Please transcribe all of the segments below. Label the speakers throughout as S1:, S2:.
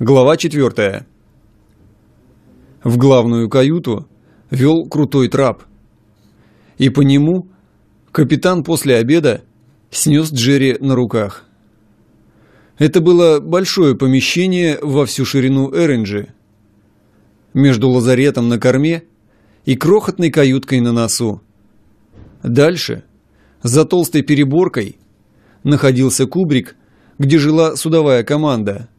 S1: Глава 4. В главную каюту вел крутой трап. И по нему капитан после обеда снес Джерри на руках. Это было большое помещение во всю ширину Эренджи. Между лазаретом на корме и крохотной каюткой на носу. Дальше, за толстой переборкой, находился кубрик, где жила судовая команда –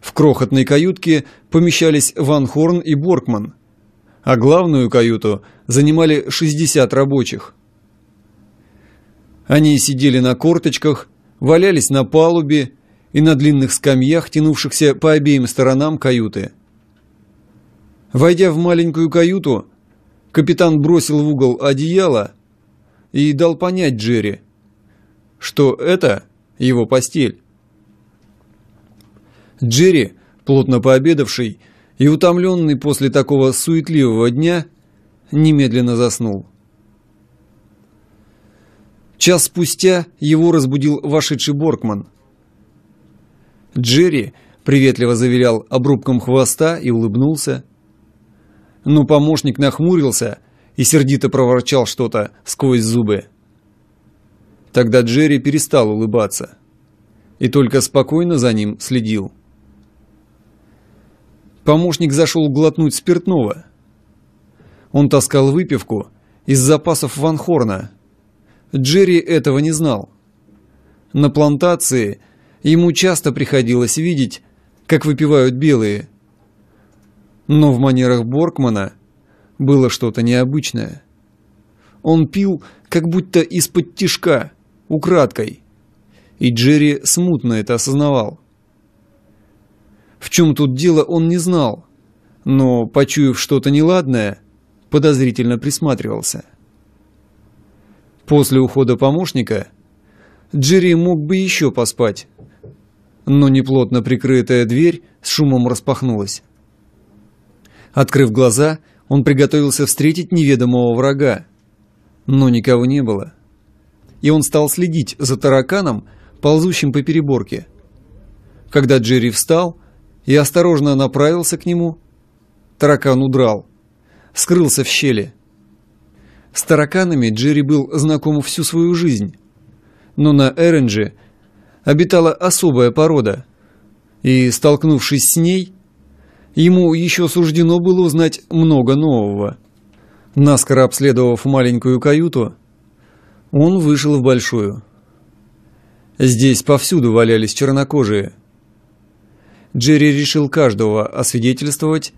S1: в крохотной каютке помещались Ван Хорн и Боркман, а главную каюту занимали 60 рабочих. Они сидели на корточках, валялись на палубе и на длинных скамьях, тянувшихся по обеим сторонам каюты. Войдя в маленькую каюту, капитан бросил в угол одеяло и дал понять Джерри, что это его постель. Джерри, плотно пообедавший и утомленный после такого суетливого дня, немедленно заснул. Час спустя его разбудил вошедший Боркман. Джерри приветливо завилял обрубком хвоста и улыбнулся. Но помощник нахмурился и сердито проворчал что-то сквозь зубы. Тогда Джерри перестал улыбаться и только спокойно за ним следил. Помощник зашел глотнуть спиртного. Он таскал выпивку из запасов Ван Хорна. Джерри этого не знал. На плантации ему часто приходилось видеть, как выпивают белые. Но в манерах Боркмана было что-то необычное. Он пил, как будто из-под тишка, украдкой. И Джерри смутно это осознавал. В чем тут дело, он не знал, но, почуяв что-то неладное, подозрительно присматривался. После ухода помощника Джерри мог бы еще поспать, но неплотно прикрытая дверь с шумом распахнулась. Открыв глаза, он приготовился встретить неведомого врага, но никого не было. И он стал следить за тараканом, ползущим по переборке. Когда Джерри встал, и осторожно направился к нему. Таракан удрал. Скрылся в щели. С тараканами Джерри был знаком всю свою жизнь. Но на Эренже обитала особая порода. И, столкнувшись с ней, ему еще суждено было узнать много нового. Наскоро обследовав маленькую каюту, он вышел в большую. Здесь повсюду валялись чернокожие – Джерри решил каждого освидетельствовать,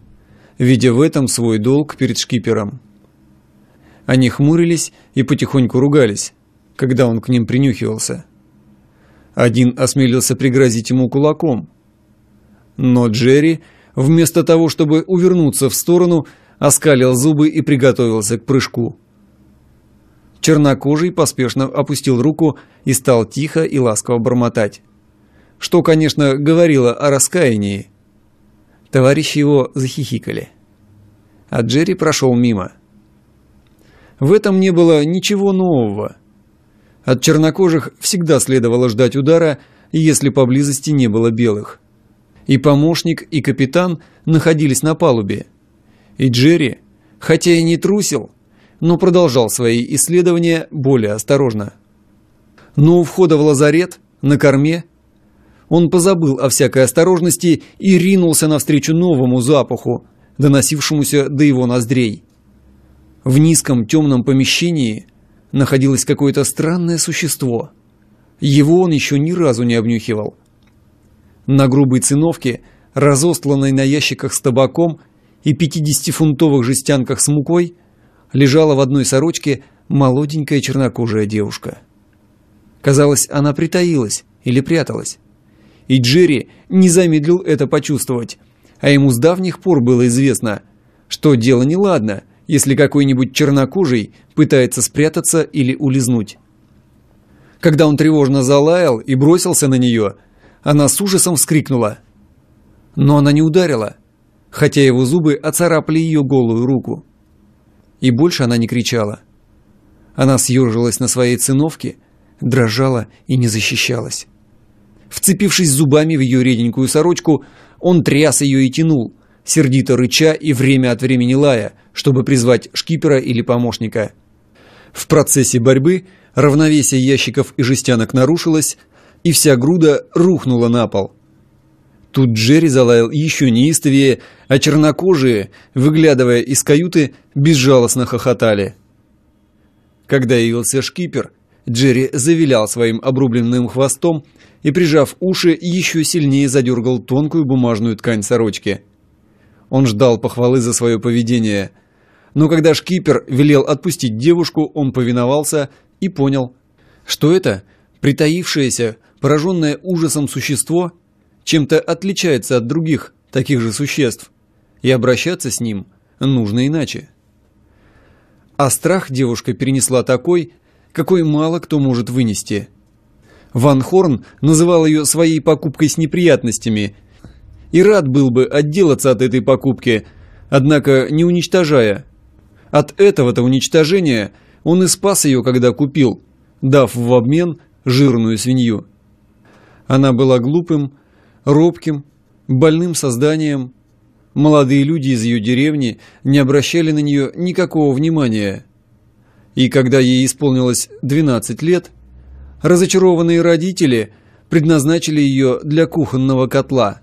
S1: видя в этом свой долг перед шкипером. Они хмурились и потихоньку ругались, когда он к ним принюхивался. Один осмелился пригрозить ему кулаком. Но Джерри, вместо того, чтобы увернуться в сторону, оскалил зубы и приготовился к прыжку. Чернокожий поспешно опустил руку и стал тихо и ласково бормотать что, конечно, говорило о раскаянии. Товарищи его захихикали. А Джерри прошел мимо. В этом не было ничего нового. От чернокожих всегда следовало ждать удара, если поблизости не было белых. И помощник, и капитан находились на палубе. И Джерри, хотя и не трусил, но продолжал свои исследования более осторожно. Но у входа в лазарет, на корме, он позабыл о всякой осторожности и ринулся навстречу новому запаху, доносившемуся до его ноздрей. В низком темном помещении находилось какое-то странное существо. Его он еще ни разу не обнюхивал. На грубой циновке, разостланной на ящиках с табаком и 50-фунтовых жестянках с мукой, лежала в одной сорочке молоденькая чернокожая девушка. Казалось, она притаилась или пряталась и Джерри не замедлил это почувствовать. А ему с давних пор было известно, что дело неладно, если какой-нибудь чернокожий пытается спрятаться или улизнуть. Когда он тревожно залаял и бросился на нее, она с ужасом вскрикнула. Но она не ударила, хотя его зубы оцарапали ее голую руку. И больше она не кричала. Она съежилась на своей циновке, дрожала и не защищалась. Вцепившись зубами в ее реденькую сорочку, он тряс ее и тянул, сердито рыча и время от времени лая, чтобы призвать шкипера или помощника. В процессе борьбы равновесие ящиков и жестянок нарушилось, и вся груда рухнула на пол. Тут Джерри залаял еще неистовее, а чернокожие, выглядывая из каюты, безжалостно хохотали. Когда явился шкипер, Джерри завилял своим обрубленным хвостом и, прижав уши, еще сильнее задергал тонкую бумажную ткань сорочки. Он ждал похвалы за свое поведение. Но когда шкипер велел отпустить девушку, он повиновался и понял, что это притаившееся, пораженное ужасом существо чем-то отличается от других таких же существ, и обращаться с ним нужно иначе. А страх девушка перенесла такой, какой мало кто может вынести. Ван Хорн называл ее своей покупкой с неприятностями и рад был бы отделаться от этой покупки, однако не уничтожая. От этого-то уничтожения он и спас ее, когда купил, дав в обмен жирную свинью. Она была глупым, робким, больным созданием. Молодые люди из ее деревни не обращали на нее никакого внимания. И когда ей исполнилось 12 лет, разочарованные родители предназначили ее для кухонного котла.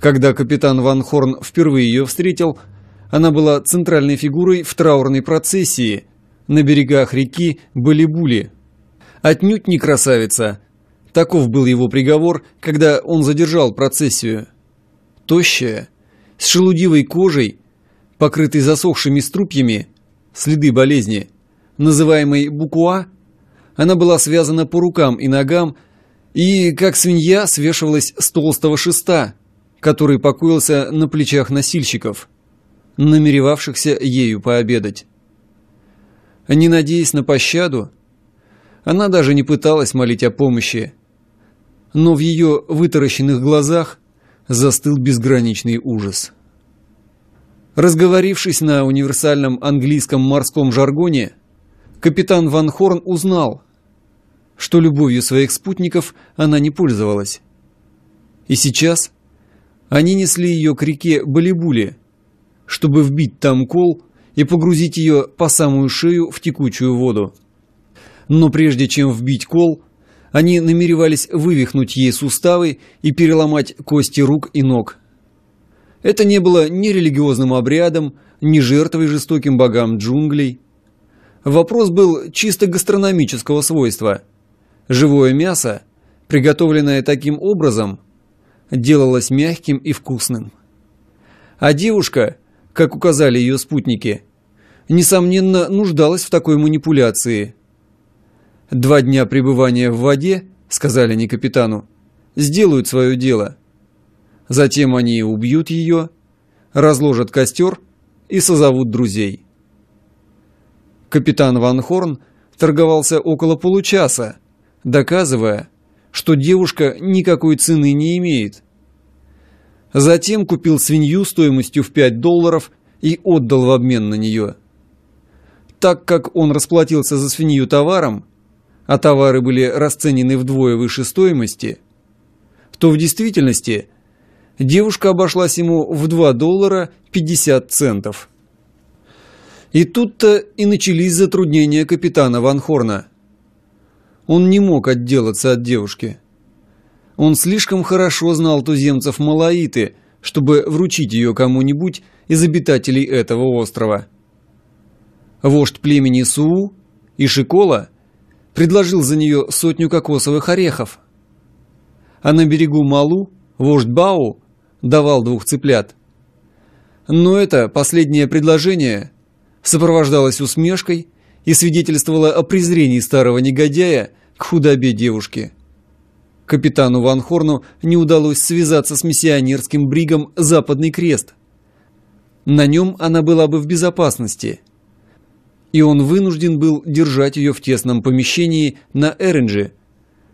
S1: Когда капитан Ван Хорн впервые ее встретил, она была центральной фигурой в траурной процессии на берегах реки Балибули. Отнюдь не красавица. Таков был его приговор, когда он задержал процессию. Тощая, с шелудивой кожей, покрытой засохшими струпьями, следы болезни, называемой букуа, она была связана по рукам и ногам и, как свинья, свешивалась с толстого шеста, который покоился на плечах носильщиков, намеревавшихся ею пообедать. Не надеясь на пощаду, она даже не пыталась молить о помощи, но в ее вытаращенных глазах застыл безграничный ужас. Разговорившись на универсальном английском морском жаргоне, капитан Ван Хорн узнал, что любовью своих спутников она не пользовалась. И сейчас они несли ее к реке Балибуле, чтобы вбить там кол и погрузить ее по самую шею в текучую воду. Но прежде чем вбить кол, они намеревались вывихнуть ей суставы и переломать кости рук и ног. Это не было ни религиозным обрядом, ни жертвой жестоким богам джунглей. Вопрос был чисто гастрономического свойства. Живое мясо, приготовленное таким образом, делалось мягким и вкусным. А девушка, как указали ее спутники, несомненно нуждалась в такой манипуляции. Два дня пребывания в воде, сказали они капитану, сделают свое дело – Затем они убьют ее, разложат костер и созовут друзей. Капитан Ван Хорн торговался около получаса, доказывая, что девушка никакой цены не имеет. Затем купил свинью стоимостью в 5 долларов и отдал в обмен на нее. Так как он расплатился за свинью товаром, а товары были расценены вдвое выше стоимости, то в действительности – девушка обошлась ему в 2 доллара 50 центов. И тут-то и начались затруднения капитана Ван Хорна. Он не мог отделаться от девушки. Он слишком хорошо знал туземцев Малаиты, чтобы вручить ее кому-нибудь из обитателей этого острова. Вождь племени Суу, Ишикола, предложил за нее сотню кокосовых орехов. А на берегу Малу вождь Бау давал двух цыплят. Но это последнее предложение сопровождалось усмешкой и свидетельствовало о презрении старого негодяя к худобе девушки. Капитану Ван Хорну не удалось связаться с миссионерским бригом «Западный крест». На нем она была бы в безопасности. И он вынужден был держать ее в тесном помещении на Эренже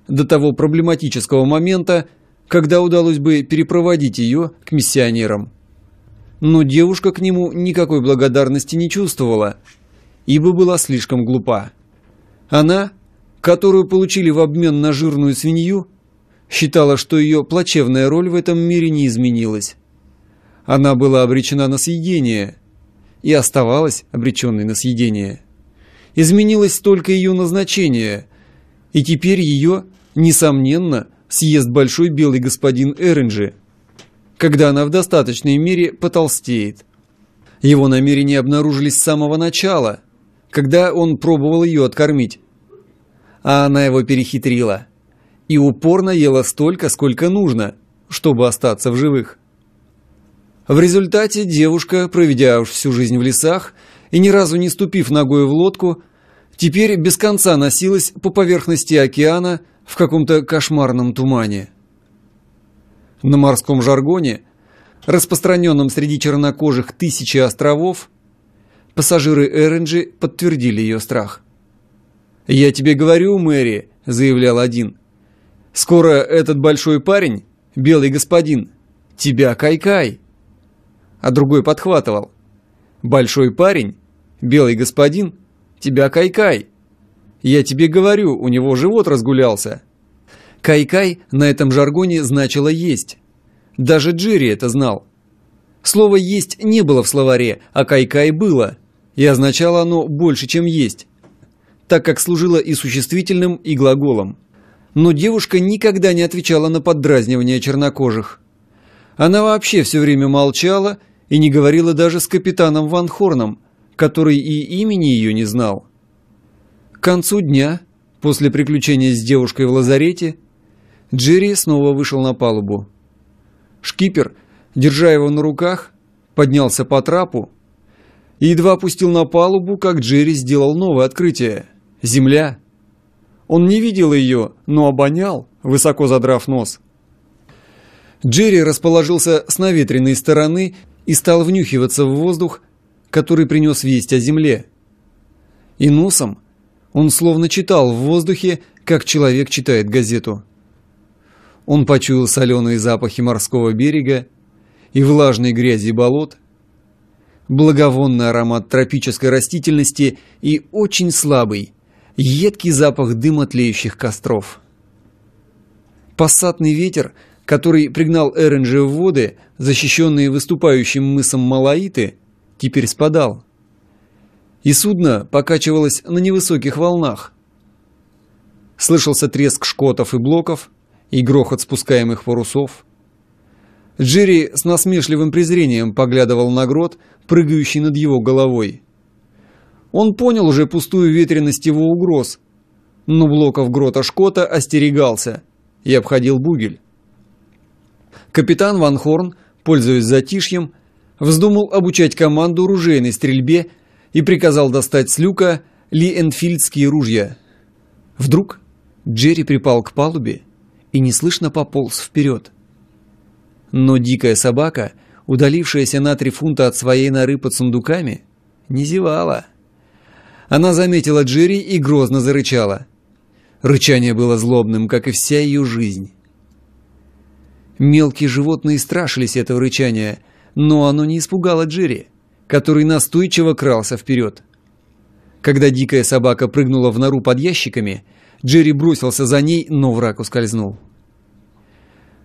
S1: до того проблематического момента, когда удалось бы перепроводить ее к миссионерам. Но девушка к нему никакой благодарности не чувствовала, ибо была слишком глупа. Она, которую получили в обмен на жирную свинью, считала, что ее плачевная роль в этом мире не изменилась. Она была обречена на съедение и оставалась обреченной на съедение. Изменилось только ее назначение, и теперь ее, несомненно, съест большой белый господин Эренджи, когда она в достаточной мере потолстеет. Его намерения обнаружились с самого начала, когда он пробовал ее откормить. А она его перехитрила и упорно ела столько, сколько нужно, чтобы остаться в живых. В результате девушка, проведя уж всю жизнь в лесах и ни разу не ступив ногой в лодку, теперь без конца носилась по поверхности океана в каком-то кошмарном тумане. На морском жаргоне, распространенном среди чернокожих тысячи островов, пассажиры Эренджи подтвердили ее страх. «Я тебе говорю, Мэри», — заявлял один, — «скоро этот большой парень, белый господин, тебя кай-кай». А другой подхватывал, «Большой парень, белый господин, тебя кай-кай». Я тебе говорю, у него живот разгулялся. Кай-кай на этом жаргоне значило «есть». Даже Джерри это знал. Слово «есть» не было в словаре, а «кай-кай» было, и означало оно больше, чем «есть», так как служило и существительным, и глаголом. Но девушка никогда не отвечала на поддразнивание чернокожих. Она вообще все время молчала и не говорила даже с капитаном Ван Хорном, который и имени ее не знал. Концу дня, после приключения с девушкой в лазарете, Джерри снова вышел на палубу. Шкипер, держа его на руках, поднялся по трапу и едва опустил на палубу, как Джерри сделал новое открытие – земля. Он не видел ее, но обонял, высоко задрав нос. Джерри расположился с наветренной стороны и стал внюхиваться в воздух, который принес весть о земле. И носом он словно читал в воздухе, как человек читает газету. Он почуял соленые запахи морского берега и влажной грязи болот, благовонный аромат тропической растительности и очень слабый, едкий запах дыма тлеющих костров. Пассатный ветер, который пригнал Эренджи в воды, защищенные выступающим мысом Малаиты, теперь спадал и судно покачивалось на невысоких волнах. Слышался треск шкотов и блоков и грохот спускаемых парусов. Джерри с насмешливым презрением поглядывал на грот, прыгающий над его головой. Он понял уже пустую ветренность его угроз, но блоков грота Шкота остерегался и обходил бугель. Капитан Ван Хорн, пользуясь затишьем, вздумал обучать команду ружейной стрельбе и приказал достать с люка Ли-Энфильдские ружья. Вдруг Джерри припал к палубе и неслышно пополз вперед. Но дикая собака, удалившаяся на три фунта от своей норы под сундуками, не зевала. Она заметила Джерри и грозно зарычала. Рычание было злобным, как и вся ее жизнь. Мелкие животные страшились этого рычания, но оно не испугало Джерри который настойчиво крался вперед. Когда дикая собака прыгнула в нору под ящиками, Джерри бросился за ней, но враг ускользнул.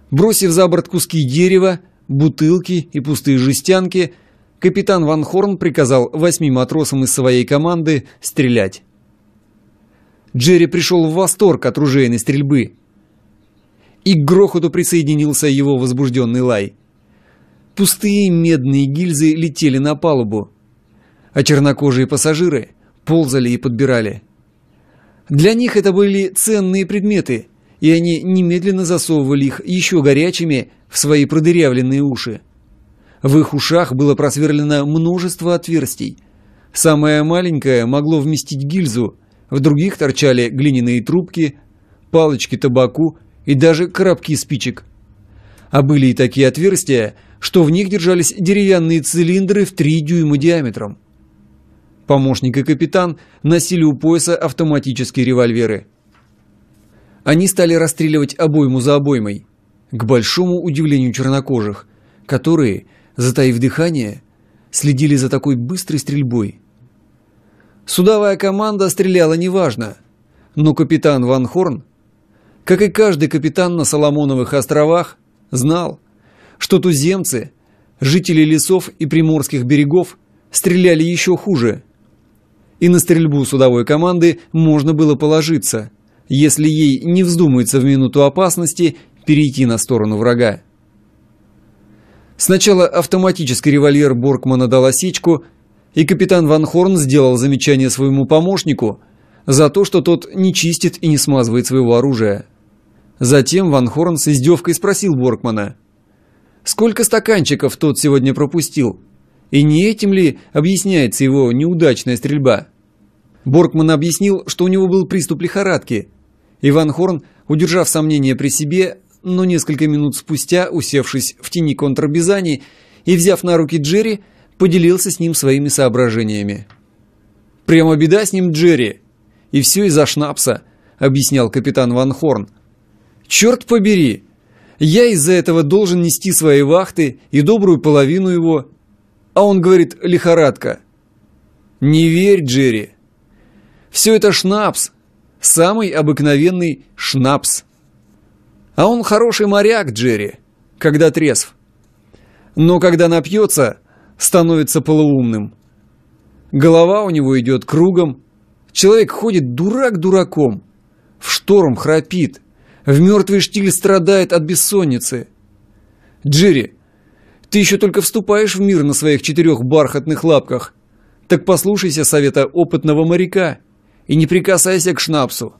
S1: Бросив за борт куски дерева, бутылки и пустые жестянки, капитан Ван Хорн приказал восьми матросам из своей команды стрелять. Джерри пришел в восторг от ружейной стрельбы. И к грохоту присоединился его возбужденный лай. Пустые медные гильзы летели на палубу, а чернокожие пассажиры ползали и подбирали. Для них это были ценные предметы, и они немедленно засовывали их еще горячими в свои продырявленные уши. В их ушах было просверлено множество отверстий. Самое маленькое могло вместить гильзу, в других торчали глиняные трубки, палочки табаку и даже коробки спичек. А были и такие отверстия, что в них держались деревянные цилиндры в 3 дюйма диаметром. Помощник и капитан носили у пояса автоматические револьверы. Они стали расстреливать обойму за обоймой, к большому удивлению чернокожих, которые, затаив дыхание, следили за такой быстрой стрельбой. Судовая команда стреляла неважно, но капитан Ван Хорн как и каждый капитан на Соломоновых островах, знал, что туземцы, жители лесов и приморских берегов, стреляли еще хуже. И на стрельбу судовой команды можно было положиться, если ей не вздумается в минуту опасности перейти на сторону врага. Сначала автоматический револьвер Боркмана дал осечку, и капитан Ван Хорн сделал замечание своему помощнику за то, что тот не чистит и не смазывает своего оружия. Затем Ван Хорн с издевкой спросил Боркмана, сколько стаканчиков тот сегодня пропустил, и не этим ли объясняется его неудачная стрельба. Боркман объяснил, что у него был приступ лихорадки. Иван Хорн, удержав сомнения при себе, но несколько минут спустя, усевшись в тени контрабизани и взяв на руки Джерри, поделился с ним своими соображениями. «Прямо беда с ним, Джерри. И все из-за шнапса», — объяснял капитан Ван Хорн. «Черт побери! Я из-за этого должен нести свои вахты и добрую половину его. А он говорит, лихорадка. Не верь, Джерри. Все это шнапс. Самый обыкновенный шнапс». А он хороший моряк, Джерри, когда трезв. Но когда напьется, становится полуумным. Голова у него идет кругом. Человек ходит дурак дураком. В шторм храпит. В мертвый штиль страдает от бессонницы. Джерри, ты еще только вступаешь в мир на своих четырех бархатных лапках. Так послушайся совета опытного моряка и не прикасайся к шнапсу.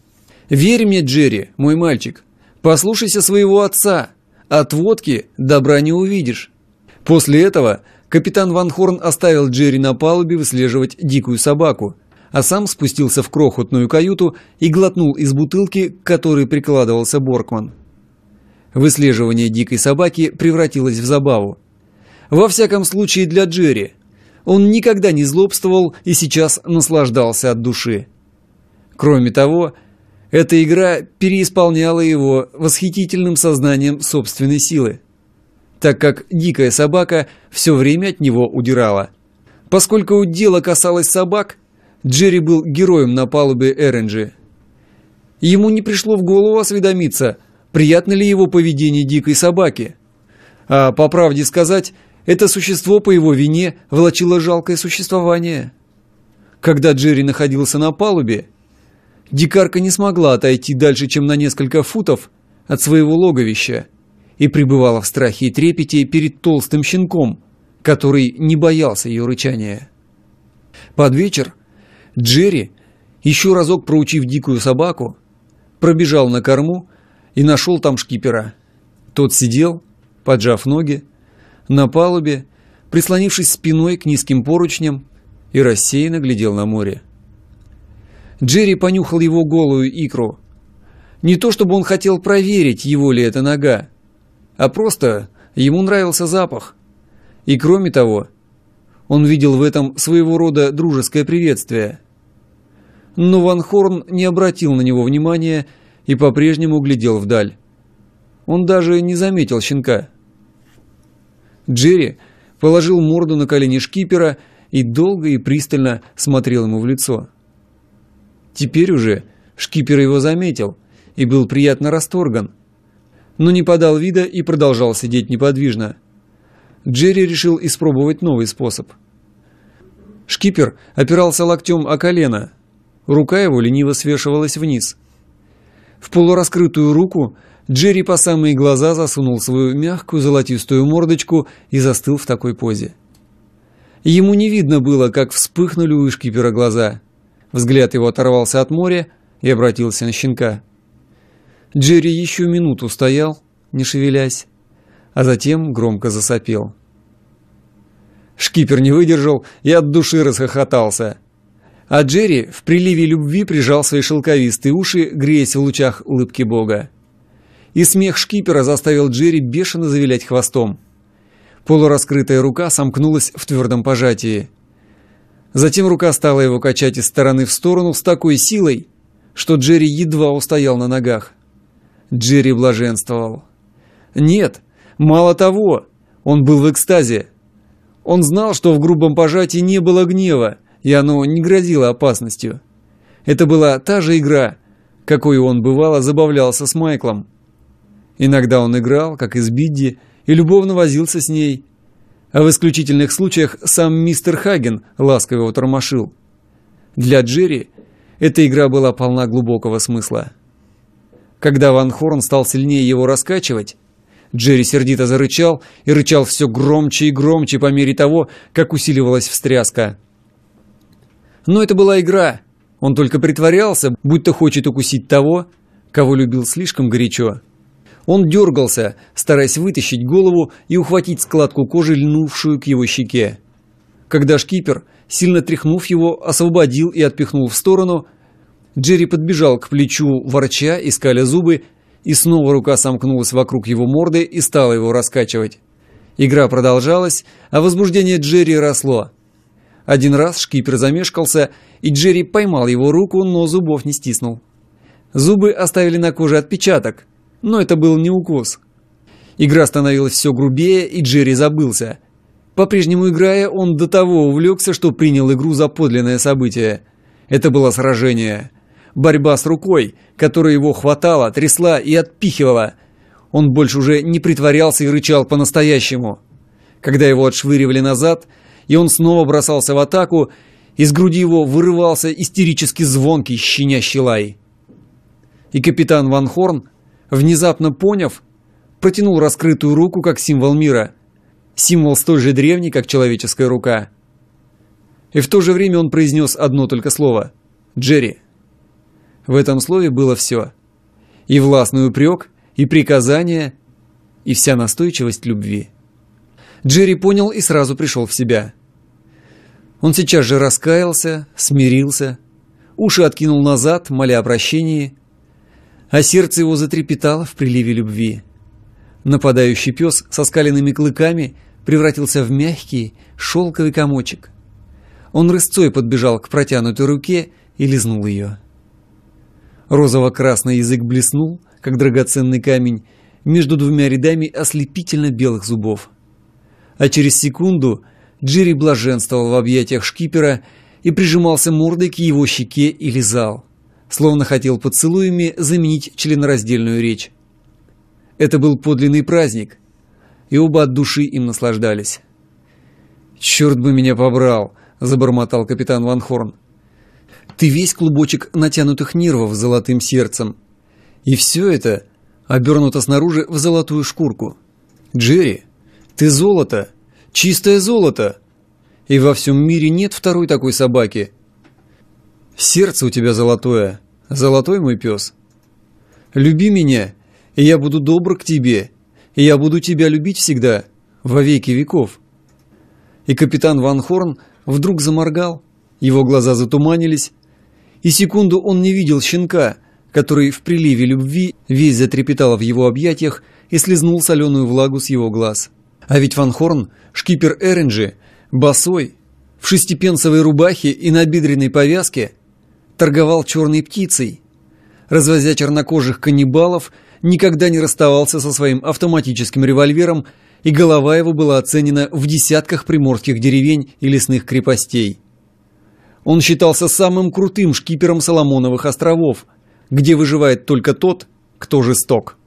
S1: Верь мне, Джерри, мой мальчик, Послушайся своего отца. От водки добра не увидишь. После этого капитан Ван Хорн оставил Джерри на палубе выслеживать дикую собаку, а сам спустился в крохотную каюту и глотнул из бутылки, к которой прикладывался Боркман. Выслеживание дикой собаки превратилось в забаву. Во всяком случае для Джерри. Он никогда не злобствовал и сейчас наслаждался от души. Кроме того, эта игра переисполняла его восхитительным сознанием собственной силы, так как дикая собака все время от него удирала. Поскольку дело касалось собак, Джерри был героем на палубе Эренджи. Ему не пришло в голову осведомиться, приятно ли его поведение дикой собаки. А по правде сказать, это существо по его вине влачило жалкое существование. Когда Джерри находился на палубе, Дикарка не смогла отойти дальше, чем на несколько футов от своего логовища и пребывала в страхе и трепете перед толстым щенком, который не боялся ее рычания. Под вечер Джерри, еще разок проучив дикую собаку, пробежал на корму и нашел там шкипера. Тот сидел, поджав ноги, на палубе, прислонившись спиной к низким поручням и рассеянно глядел на море. Джерри понюхал его голую икру. Не то чтобы он хотел проверить, его ли это нога, а просто ему нравился запах. И кроме того, он видел в этом своего рода дружеское приветствие. Но Ван Хорн не обратил на него внимания и по-прежнему глядел вдаль. Он даже не заметил щенка. Джерри положил морду на колени шкипера и долго и пристально смотрел ему в лицо. Теперь уже шкипер его заметил и был приятно расторган, но не подал вида и продолжал сидеть неподвижно. Джерри решил испробовать новый способ. Шкипер опирался локтем о колено, рука его лениво свешивалась вниз. В полураскрытую руку Джерри по самые глаза засунул свою мягкую золотистую мордочку и застыл в такой позе. Ему не видно было, как вспыхнули у шкипера глаза – Взгляд его оторвался от моря и обратился на щенка. Джерри еще минуту стоял, не шевелясь, а затем громко засопел. Шкипер не выдержал и от души расхохотался. А Джерри в приливе любви прижал свои шелковистые уши, греясь в лучах улыбки Бога. И смех шкипера заставил Джерри бешено завилять хвостом. Полураскрытая рука сомкнулась в твердом пожатии – Затем рука стала его качать из стороны в сторону с такой силой, что Джерри едва устоял на ногах. Джерри блаженствовал. Нет, мало того, он был в экстазе. Он знал, что в грубом пожатии не было гнева, и оно не грозило опасностью. Это была та же игра, какой он бывало забавлялся с Майклом. Иногда он играл, как из Бидди, и любовно возился с ней. А в исключительных случаях сам мистер Хаген ласково его тормошил. Для Джерри эта игра была полна глубокого смысла. Когда Ван Хорн стал сильнее его раскачивать, Джерри сердито зарычал и рычал все громче и громче по мере того, как усиливалась встряска. Но это была игра. Он только притворялся, будто хочет укусить того, кого любил слишком горячо. Он дергался, стараясь вытащить голову и ухватить складку кожи, льнувшую к его щеке. Когда шкипер, сильно тряхнув его, освободил и отпихнул в сторону, Джерри подбежал к плечу ворча, искаля зубы, и снова рука сомкнулась вокруг его морды и стала его раскачивать. Игра продолжалась, а возбуждение Джерри росло. Один раз шкипер замешкался, и Джерри поймал его руку, но зубов не стиснул. Зубы оставили на коже отпечаток, но это был не укус. Игра становилась все грубее, и Джерри забылся. По-прежнему играя, он до того увлекся, что принял игру за подлинное событие. Это было сражение. Борьба с рукой, которая его хватала, трясла и отпихивала. Он больше уже не притворялся и рычал по-настоящему. Когда его отшвыривали назад, и он снова бросался в атаку, из груди его вырывался истерически звонкий щенящий лай. И капитан Ван Хорн, внезапно поняв, протянул раскрытую руку как символ мира. Символ столь же древний, как человеческая рука. И в то же время он произнес одно только слово «Джерри». В этом слове было все. И властный упрек, и приказание, и вся настойчивость любви. Джерри понял и сразу пришел в себя. Он сейчас же раскаялся, смирился, уши откинул назад, моля о прощении, а сердце его затрепетало в приливе любви. Нападающий пес со скаленными клыками превратился в мягкий, шелковый комочек. Он рысцой подбежал к протянутой руке и лизнул ее. Розово-красный язык блеснул, как драгоценный камень, между двумя рядами ослепительно белых зубов. А через секунду Джерри блаженствовал в объятиях шкипера и прижимался мордой к его щеке и лизал, словно хотел поцелуями заменить членораздельную речь. Это был подлинный праздник, и оба от души им наслаждались. «Черт бы меня побрал!» – забормотал капитан Ван Хорн. Ты весь клубочек натянутых нервов золотым сердцем. И все это обернуто снаружи в золотую шкурку. Джерри, ты золото, чистое золото. И во всем мире нет второй такой собаки. Сердце у тебя золотое, золотой мой пес. Люби меня, и я буду добр к тебе, и я буду тебя любить всегда, во веки веков. И капитан Ван Хорн вдруг заморгал, его глаза затуманились, и секунду он не видел щенка, который в приливе любви весь затрепетал в его объятиях и слезнул соленую влагу с его глаз. А ведь Ван Хорн, шкипер Эренджи, босой, в шестипенсовой рубахе и на бедренной повязке, торговал черной птицей. Развозя чернокожих каннибалов, никогда не расставался со своим автоматическим револьвером, и голова его была оценена в десятках приморских деревень и лесных крепостей. Он считался самым крутым шкипером Соломоновых островов, где выживает только тот, кто жесток.